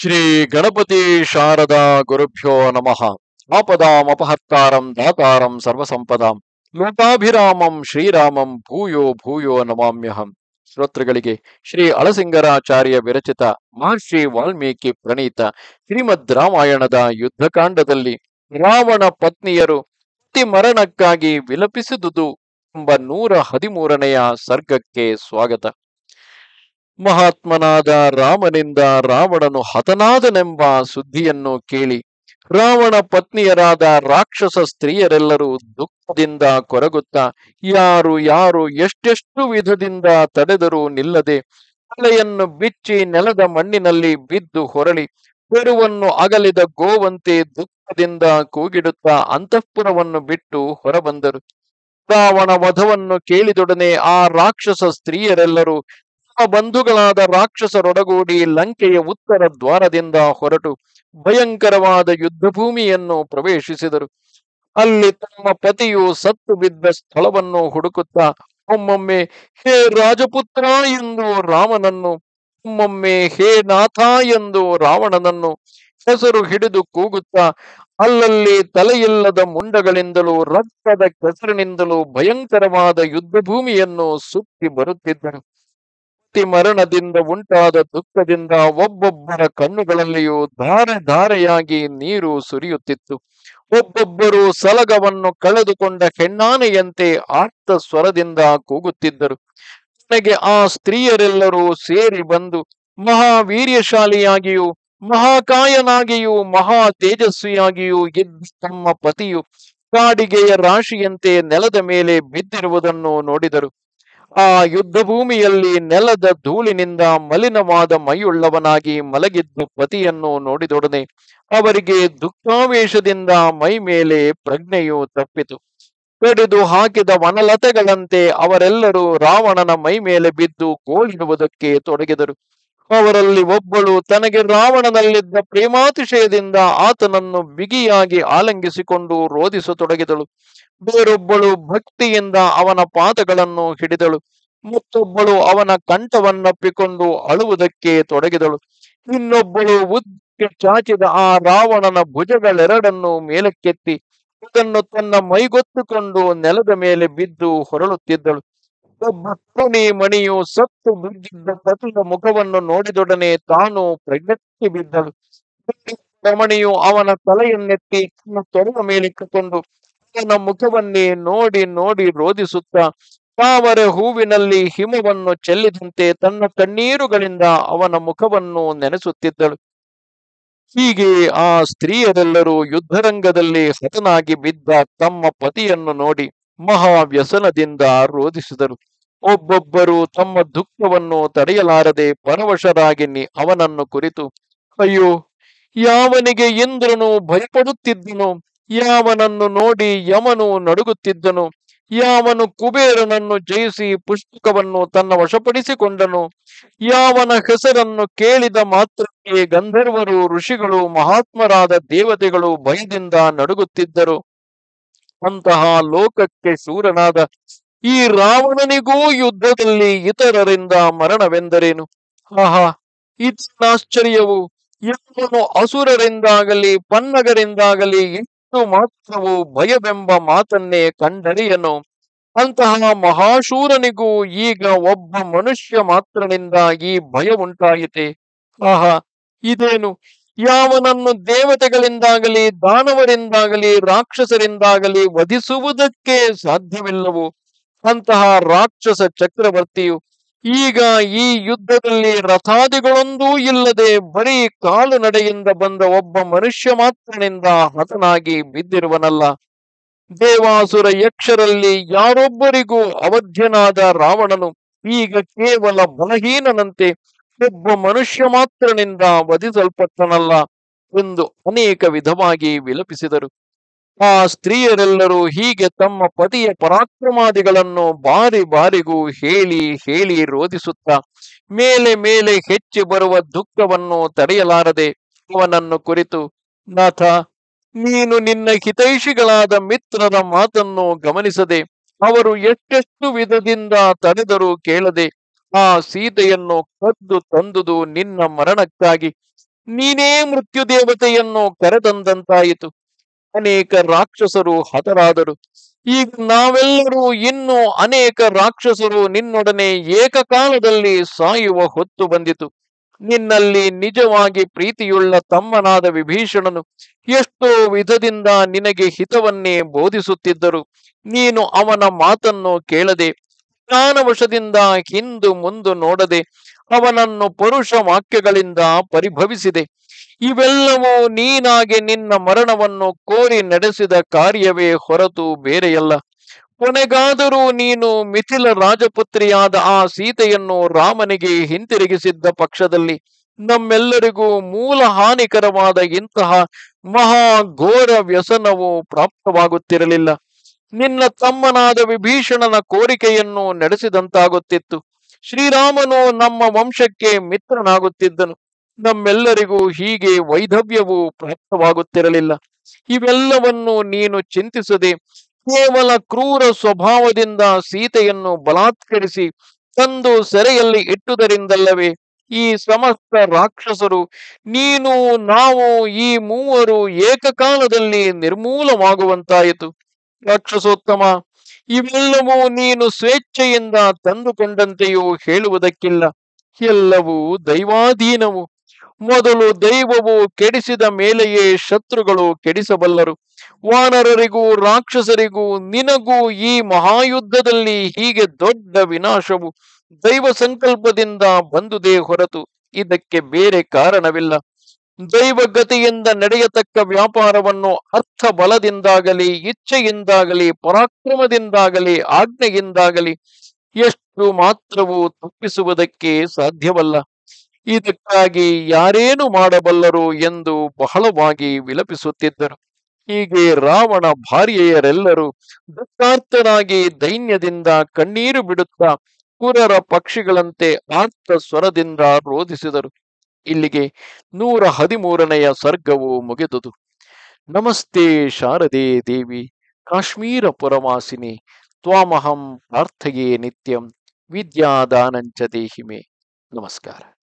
ಶ್ರೀ ಗಣಪತಿ ಶಾರದಾ ಗುರುಭ್ಯೋ ನಮಃ. ಆಪದಾಮಪಹತ್ತಾರಂ ದಾತಾರಂ ಸರ್ವಸಂಪದಾಂ. ಲೋಕಾಭಿರಾಮಂ ಶ್ರೀರಾಮಂ ಭೂಯೋ ಭೂಯೋ ನಮಾಮ್ಯಹಂ. ಶ್ರೋತೃಗಳಿಗೆ ಶ್ರೀ ಅಳಸಿಂಗರಾಚಾರ್ಯ ವಿರಚಿತ ಮಹರ್ಷಿ ವಾಲ್ಮೀಕಿ ಪ್ರಣೀತ ಶ್ರೀಮದ್ ರಾಮಾಯಣದ ಯುದ್ಧಕಾಂಡದಲ್ಲಿ ರಾವಣ ಪತ್ನಿಯರು ಪತಿ ಮರಣಕ್ಕಾಗಿ ವಿಲಪಿಸಿದುದು ಎಂಬ ನೂರ ಹದಿಮೂರನೆಯ ಸರ್ಗಕ್ಕೆ ಸ್ವಾಗತ. ಮಹಾತ್ಮನಾದ ರಾಮನಿಂದ ರಾವಣನು ಹತನಾದನೆಂಬ ಸುದ್ದಿಯನ್ನು ಕೇಳಿ ರಾವಣ ಪತ್ನಿಯರಾದ ರಾಕ್ಷಸ ಸ್ತ್ರೀಯರೆಲ್ಲರೂ ದುಃಖದಿಂದ ಕೊರಗುತ್ತಾ ಯಾರು ಯಾರು ಎಷ್ಟೆಷ್ಟು ವಿಧದಿಂದ ತಡೆದರೂ ನಿಲ್ಲದೆ ತಲೆಯನ್ನು ಬಿಚ್ಚಿ ನೆಲದ ಮಣ್ಣಿನಲ್ಲಿ ಬಿದ್ದು ಹೊರಳಿ ಬೆರುವನ್ನು ಅಗಲಿದ ಗೋವಂತೆ ದುಃಖದಿಂದ ಕೂಗಿಡುತ್ತಾ ಅಂತಃಪುರವನ್ನು ಬಿಟ್ಟು ಹೊರಬಂದರು. ರಾವಣ ವಧವನ್ನು ಕೇಳಿದೊಡನೆ ಆ ರಾಕ್ಷಸ ಸ್ತ್ರೀಯರೆಲ್ಲರೂ ಬಂಧುಗಳಾದ ರಾಕ್ಷಸರೊಡಗೂಡಿ ಲಂಕೆಯ ಉತ್ತರ ದ್ವಾರದಿಂದ ಹೊರಟು ಭಯಂಕರವಾದ ಯುದ್ಧ ಭೂಮಿಯನ್ನು ಪ್ರವೇಶಿಸಿದರು. ಅಲ್ಲಿ ತಮ್ಮ ಪತಿಯು ಸತ್ತು ಬಿದ್ದ ಸ್ಥಳವನ್ನು ಹುಡುಕುತ್ತಾ ಒಮ್ಮೊಮ್ಮೆ, ಹೇ ರಾಜಪುತ್ರ ಎಂದು ರಾಮನನ್ನು ಒಮ್ಮೊಮ್ಮೆ ಹೇ ನಾಥ ಎಂದು ರಾವಣನನ್ನು ಹೆಸರು ಹಿಡಿದು ಕೂಗುತ್ತಾ, ಅಲ್ಲಲ್ಲಿ ತಲೆಯಿಲ್ಲದ ಮುಂಡಗಳಿಂದಲೂ ರಕ್ತದ ಕೆಸರಿನಿಂದಲೂ ಭಯಂಕರವಾದ ಯುದ್ಧ ಭೂಮಿಯನ್ನು ಸುತ್ತಿ ಬರುತ್ತಿದ್ದರು. ಮರಣದಿಂದ ಉಂಟಾದ ದುಃಖದಿಂದ ಒಬ್ಬೊಬ್ಬರ ಕಣ್ಣುಗಳಲ್ಲಿಯೂ ಧಾರೆ ಧಾರೆಯಾಗಿ ನೀರು ಸುರಿಯುತ್ತಿತ್ತು. ಒಬ್ಬೊಬ್ಬರು ಸಲಗವನ್ನು ಕಳೆದುಕೊಂಡ ಹೆಣ್ಣಾನೆಯಂತೆ ಆರ್ತ ಸ್ವರದಿಂದ ಕೂಗುತ್ತಿದ್ದರು. ನನಗೆ ಆ ಸ್ತ್ರೀಯರೆಲ್ಲರೂ ಸೇರಿ ಬಂದು ಮಹಾವೀರ್ಯಶಾಲಿಯಾಗಿಯೂ, ಮಹಾಕಾಯನಾಗಿಯೂ ಮಹಾ ತೇಜಸ್ವಿಯಾಗಿಯೂ ಇದ್ದ ತಮ್ಮ ಪತಿಯು ಕಾಡಿಗೆಯ ರಾಶಿಯಂತೆ ನೆಲದ ಮೇಲೆ ಬಿದ್ದಿರುವುದನ್ನು ನೋಡಿದರು. ಆ ಯುದ್ಧ ಭೂಮಿಯಲ್ಲಿ ನೆಲದ ಧೂಳಿನಿಂದ ಮಲಿನವಾದ ಮೈಯುಳ್ಳವನಾಗಿ ಮಲಗಿದ್ದು ಪತಿಯನ್ನು ನೋಡಿದೊಡನೆ ಅವರಿಗೆ ದುಃಖಾವೇಶದಿಂದ ಮೈ ಮೇಲೆ ಪ್ರಜ್ಞೆಯು ತಪ್ಪಿತು. ಕಡಿದು ಹಾಕಿದ ವನಲತೆಗಳಂತೆ ಅವರೆಲ್ಲರೂ ರಾವಣನ ಮೈ ಮೇಲೆ ಬಿದ್ದು ಗೋಳಿಡುವುದಕ್ಕೆ ತೊಡಗಿದರು. ಅವರಲ್ಲಿ ಒಬ್ಬಳು ತನಗೆ ರಾವಣನಲ್ಲಿದ್ದ ಪ್ರೇಮಾತಿಶಯದಿಂದ ಆತನನ್ನು ಬಿಗಿಯಾಗಿ ಆಲಂಗಿಸಿಕೊಂಡು ರೋಧಿಸತೊಡಗಿದಳು ಬೇರೊಬ್ಬಳು ಭಕ್ತಿಯಿಂದ ಅವನ ಪಾದಗಳನ್ನು ಹಿಡಿದಳು. ಮತ್ತೊಬ್ಬಳು ಅವನ ಕಂಠವನ್ನಪ್ಪಿಕೊಂಡು ಅಳುವುದಕ್ಕೆ ತೊಡಗಿದಳು. ಇನ್ನೊಬ್ಬಳು ಉದ್ದಕ್ಕೆ ಚಾಚಿದ ಆ ರಾವಣನ ಭುಜಗಳೆರಡನ್ನು ಮೇಲಕ್ಕೆತ್ತಿ, ಅದನ್ನು ತನ್ನ ಮೈಗೊತ್ತುಕೊಂಡು ನೆಲದ ಮೇಲೆ ಬಿದ್ದು ಹೊರಳುತ್ತಿದ್ದಳು. ಒಬ್ಬ ತರುಣಿ ಮಣಿಯು ಸತ್ತು ಬಿದ್ದಿದ್ದ ಪತಿಯ ಮುಖವನ್ನು ನೋಡಿದೊಡನೆ ತಾನು ಪ್ರಜ್ಞಕ್ಕೆ ಬಿದ್ದಳು. ರಮಣಿಯು ಅವನ ತಲೆಯನ್ನೆತ್ತಿ ತನ್ನ ತೊಡೆಯ ಮೇಲಿಟ್ಟುಕೊಂಡು ಅವನ ಮುಖವನ್ನೇ ನೋಡಿ ನೋಡಿ ರೋಧಿಸುತ್ತಾ ತಾವರೆ ಹೂವಿನಲ್ಲಿ ಹಿಮವನ್ನು ಚೆಲ್ಲಿದಂತೆ ತನ್ನ ಕಣ್ಣೀರುಗಳಿಂದ ಅವನ ಮುಖವನ್ನು ನೆನೆಸುತ್ತಿದ್ದಳು. ಹೀಗೆ ಆ ಸ್ತ್ರೀಯರೆಲ್ಲರೂ ಯುದ್ಧರಂಗದಲ್ಲಿ ಹತನಾಗಿ ಬಿದ್ದ ತಮ್ಮ ಪತಿಯನ್ನು ನೋಡಿ ಮಹಾ ವ್ಯಸನದಿಂದ ರೋಧಿಸಿದರು ಒಬ್ಬೊಬ್ಬರು ತಮ್ಮ ದುಃಖವನ್ನು ತಡೆಯಲಾರದೆ ಪರವಶರಾಗಿ ಅವನನ್ನು ಕುರಿತು, ಅಯ್ಯೋ, ಯಾವನಿಗೆ ಇಂದ್ರನು ಭಯಪಡುತ್ತಿದ್ದನು? ಯಾವನನ್ನು ನೋಡಿ ಯಮನು ನಡುಗುತ್ತಿದ್ದನು? ಯಾವನು ಕುಬೇರನನ್ನು ಜಯಿಸಿ ಪುಸ್ತಕವನ್ನು ತನ್ನ ವಶಪಡಿಸಿಕೊಂಡನು? ಯಾವನ ಹೆಸರನ್ನು ಕೇಳಿದ ಮಾತ್ರಕ್ಕೆ ಗಂಧರ್ವರು ಋಷಿಗಳು ಮಹಾತ್ಮರಾದ ದೇವತೆಗಳು ಭಯದಿಂದ ನಡುಗುತ್ತಿದ್ದರು? ಅಂತಹ ಲೋಕಕ್ಕೆ ಶೂರನಾದ ಈ ರಾವಣನಿಗೂ ಯುದ್ಧದಲ್ಲಿ ಇತರರಿಂದ ಮರಣವೆಂದರೇನು? ಆಹಾ ಇದಾಶ್ಚರ್ಯವು ಇವನು ಅಸುರರಿಂದಾಗಲಿ ಪನ್ನಗರಿಂದಾಗಲಿ ಇಷ್ಟು ಮಾತ್ರವು ಭಯವೆಂಬ ಮಾತನ್ನೇ ಕಂಡರಿಯನು. ಅಂತಹ ಮಹಾಶೂರನಿಗೂ ಈಗ ಒಬ್ಬ ಮನುಷ್ಯ ಮಾತ್ರನಿಂದ ಈ ಭಯ ಉಂಟಾಯಿತೆ. ಆಹಾ, ಇದೇನು? ಯಾವನನ್ನು ದೇವತೆಗಳಿಂದಾಗಲಿ, ದಾನವರಿಂದಾಗಲಿ, ರಾಕ್ಷಸರಿಂದಾಗಲಿ ವಧಿಸುವುದಕ್ಕೆ ಸಾಧ್ಯವಿಲ್ಲವೋ? ಅಂತಹ ರಾಕ್ಷಸ ಚಕ್ರವರ್ತಿಯು ಈಗ ಈ ಯುದ್ಧದಲ್ಲಿ ರಥಾದಿಗಳೊಂದೂ ಇಲ್ಲದೆ ಬರೀ ಕಾಲುನಡೆಯಿಂದ ಬಂದ ಒಬ್ಬ ಮನುಷ್ಯ ಮಾತ್ರನಿಂದ ಹತನಾಗಿ ಬಿದ್ದಿರುವನಲ್ಲ. ದೇವಾಸುರ ಯಕ್ಷರಲ್ಲಿ ಯಾರೊಬ್ಬರಿಗೂ ಅವಧ್ಯನಾದ ರಾವಣನು ಈಗ ಕೇವಲ ಬಲಹೀನನಂತೆ ಒಬ್ಬ ಮನುಷ್ಯ ಮಾತ್ರನಿಂದ ವಧಿಸಲ್ಪಟ್ಟನಲ್ಲ ಎಂದು ಅನೇಕ ವಿಧವಾಗಿ ವಿಲಪಿಸಿದರು. ಆ ಸ್ತ್ರೀಯರೆಲ್ಲರೂ ಹೀಗೆ ತಮ್ಮ ಪತಿಯ ಪರಾಕ್ರಮಾದಿಗಳನ್ನು ಬಾರಿ ಬಾರಿಗೂ ಹೇಳಿ ಹೇಳಿ ರೋಧಿಸುತ್ತ, ಮೇಲೆ ಮೇಲೆ ಹೆಚ್ಚಿ ಬರುವ ದುಃಖವನ್ನು ತಡೆಯಲಾರದೆ ಅವನನ್ನು ಕುರಿತು, ನಾಥ, ನೀನು ನಿನ್ನ ಹಿತೈಷಿಗಳಾದ ಮಿತ್ರರ ಮಾತನ್ನು ಗಮನಿಸದೆ, ಅವರು ಎಷ್ಟೆಷ್ಟು ವಿಧದಿಂದ ತಡೆದರೂ ಕೇಳದೆ, ಆ ಸೀತೆಯನ್ನು ಕದ್ದು ತಂದುದು ನಿನ್ನ ಮರಣಕ್ಕಾಗಿ. ನೀನೇ ಮೃತ್ಯು ದೇವತೆಯನ್ನು ಕರೆತಂದಂತಾಯಿತು. ಅನೇಕ ರಾಕ್ಷಸರು ಹತರಾದರು. ಈಗ ನಾವೆಲ್ಲರೂ ಇನ್ನು ಅನೇಕ ರಾಕ್ಷಸರು ನಿನ್ನೊಡನೆ ಏಕಕಾಲದಲ್ಲಿ ಸಾಯುವ ಹೊತ್ತು ಬಂದಿತು. ನಿನ್ನಲ್ಲಿ ನಿಜವಾಗಿ ಪ್ರೀತಿಯುಳ್ಳ ತಮ್ಮನಾದ ವಿಭೀಷಣನು ಎಷ್ಟೋ ವಿಧದಿಂದ ನಿನಗೆ ಹಿತವನ್ನೇ ಬೋಧಿಸುತ್ತಿದ್ದರು. ನೀನು ಅವನ ಮಾತನ್ನು ಕೇಳದೆ, ಜ್ಞಾನವಶದಿಂದ ಹಿಂದು ಮುಂದು ನೋಡದೆ, ಅವನನ್ನು ಪರುಷ ವಾಕ್ಯಗಳಿಂದ ಪರಿಭವಿಸಿದೆ. ಇವೆಲ್ಲವೂ ನೀನಾಗೆ ನಿನ್ನ ಮರಣವನ್ನು ಕೋರಿ ನಡೆಸಿದ ಕಾರ್ಯವೇ ಹೊರತು ಬೇರೆಯಲ್ಲ. ಕೊನೆಗಾದರೂ ನೀನು ಮಿಥಿಲ ರಾಜಪುತ್ರಿಯಾದ ಆ ಸೀತೆಯನ್ನು ರಾಮನಿಗೆ ಹಿಂತಿರುಗಿಸಿದ್ದ ಪಕ್ಷದಲ್ಲಿ ನಮ್ಮೆಲ್ಲರಿಗೂ ಮೂಲ ಹಾನಿಕರವಾದ ಇಂತಹ ಮಹಾ ಘೋರ ವ್ಯಸನವು ಪ್ರಾಪ್ತವಾಗುತ್ತಿರಲಿಲ್ಲ. ನಿನ್ನ ತಮ್ಮನಾದ ವಿಭೀಷಣನ ಕೋರಿಕೆಯನ್ನು ನಡೆಸಿದಂತಾಗುತ್ತಿತ್ತು. ಶ್ರೀರಾಮನು ನಮ್ಮ ವಂಶಕ್ಕೆ ಮಿತ್ರನಾಗುತ್ತಿದ್ದನು. ನಮ್ಮೆಲ್ಲರಿಗೂ ಹೀಗೆ ವೈಧವ್ಯವು ಪ್ರಾಪ್ತವಾಗುತ್ತಿರಲಿಲ್ಲ ಇವೆಲ್ಲವನ್ನು ನೀನು ಚಿಂತಿಸದೆ ಕೇವಲ ಕ್ರೂರ ಸ್ವಭಾವದಿಂದ ಸೀತೆಯನ್ನು ಬಲಾತ್ಕರಿಸಿ ತಂದು ಸೆರೆಯಲ್ಲಿ ಇಟ್ಟುದರಿಂದಲ್ಲವೇ ಈ ಸಮಸ್ತ ರಾಕ್ಷಸರು ನೀನು ನಾವು ಈ ಮೂವರು ಏಕಕಾಲದಲ್ಲಿ ನಿರ್ಮೂಲವಾಗುವಂತಾಯಿತು. ರಾಕ್ಷಸೋತ್ತಮ, ಇವೆಲ್ಲವೂ ನೀನು ಸ್ವೇಚ್ಛೆಯಿಂದ ತಂದುಕೊಂಡಂತೆಯೂ ಹೇಳುವುದಕ್ಕಿಲ್ಲ. ಎಲ್ಲವೂ ದೈವಾಧೀನವು. ಮೊದಲು ದೈವವು ಕೆಡಿಸಿದ ಮೇಲೆಯೇ ಶತ್ರುಗಳು ಕೆಡಿಸಬಲ್ಲರು. ವಾನರರಿಗೂ ರಾಕ್ಷಸರಿಗೂ ನಿನಗೂ ಈ ಮಹಾಯುದ್ಧದಲ್ಲಿ ಹೀಗೆ ದೊಡ್ಡ ವಿನಾಶವು ದೈವ ಸಂಕಲ್ಪದಿಂದ ಬಂದುದೇ ಹೊರತು ಇದಕ್ಕೆ ಬೇರೆ ಕಾರಣವಿಲ್ಲ. ದೈವಗತಿಯಿಂದ ನಡೆಯತಕ್ಕ ವ್ಯಾಪಾರವನ್ನು ಅರ್ಥ ಬಲದಿಂದಾಗಲಿ ಇಚ್ಛೆಯಿಂದಾಗಲಿ, ಪರಾಕ್ರಮದಿಂದಾಗಲಿ, ಆಜ್ಞೆಯಿಂದಾಗಲಿ ಎಷ್ಟು ಮಾತ್ರವೂ ತಪ್ಪಿಸುವುದಕ್ಕೆ ಸಾಧ್ಯವಲ್ಲ. ಇದಕ್ಕಾಗಿ ಯಾರೇನು ಮಾಡಬಲ್ಲರು ಎಂದು ಬಹಳವಾಗಿ ವಿಲಪಿಸುತ್ತಿದ್ದರು. ಹೀಗೆ ರಾವಣ ಭಾರ್ಯೆಯರೆಲ್ಲರೂ ದುಃಖಾರ್ಥರಾಗಿ ದೈನ್ಯದಿಂದ ಕಣ್ಣೀರು ಬಿಡುತ್ತಾ ಕುರರ ಪಕ್ಷಿಗಳಂತೆ ಆರ್ತ ಸ್ವರದಿಂದ ರೋಧಿಸಿದರು. ಇಲ್ಲಿಗೆ ನೂರ ಹದಿಮೂರನೆಯ ಸರ್ಗವು ಮುಗಿದುದು. ನಮಸ್ತೆ ಶಾರದೆ ದೇವಿ, ಕಾಶ್ಮೀರ ಪುರವಾಸಿನಿ, ತ್ವಾಮಹಂ ಪ್ರಾರ್ಥಯೇ ನಿತ್ಯಂ, ವಿದ್ಯಾದಾನಂಚ ದೇಹಿಮೆ. ನಮಸ್ಕಾರ.